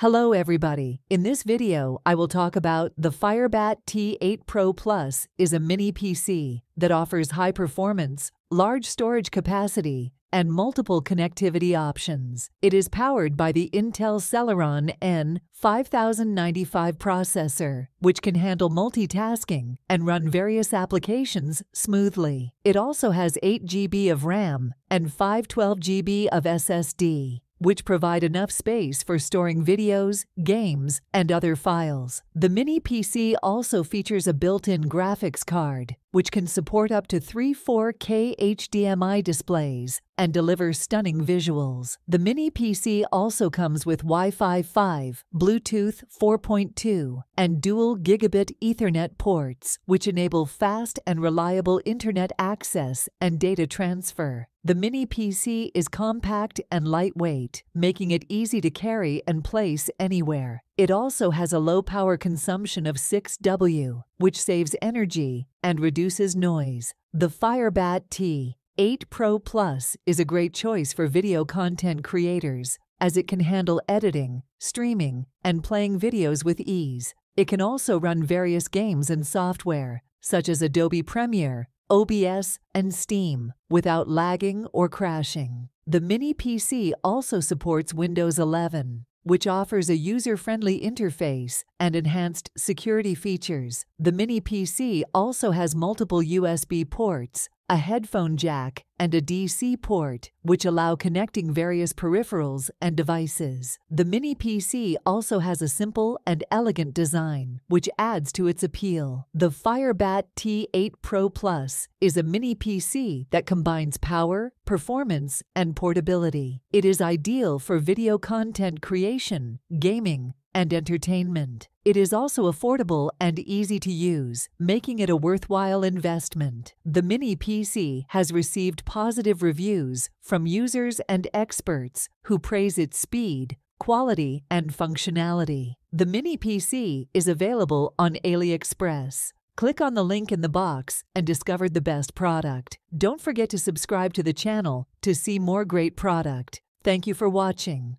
Hello everybody. In this video, I will talk about the FireBat T8 Pro Plus is a mini PC that offers high performance, large storage capacity, and multiple connectivity options. It is powered by the Intel Celeron N5095 processor, which can handle multitasking and run various applications smoothly. It also has 8 GB of RAM and 512 GB of SSD which provide enough space for storing videos, games, and other files. The Mini PC also features a built-in graphics card, which can support up to three 4K HDMI displays and deliver stunning visuals. The Mini PC also comes with Wi-Fi 5, Bluetooth 4.2, and dual gigabit Ethernet ports, which enable fast and reliable internet access and data transfer. The Mini PC is compact and lightweight, making it easy to carry and place anywhere. It also has a low power consumption of 6W, which saves energy and reduces noise. The FireBat T8 Pro Plus is a great choice for video content creators as it can handle editing, streaming, and playing videos with ease. It can also run various games and software, such as Adobe Premiere, OBS, and Steam, without lagging or crashing. The Mini PC also supports Windows 11 which offers a user-friendly interface and enhanced security features. The Mini PC also has multiple USB ports, a headphone jack, and a DC port, which allow connecting various peripherals and devices. The Mini PC also has a simple and elegant design, which adds to its appeal. The FireBat T8 Pro Plus is a mini PC that combines power, performance, and portability. It is ideal for video content creation, gaming, and entertainment. It is also affordable and easy to use, making it a worthwhile investment. The Mini PC has received positive reviews from users and experts who praise its speed, quality, and functionality. The Mini PC is available on AliExpress. Click on the link in the box and discover the best product. Don't forget to subscribe to the channel to see more great product. Thank you for watching.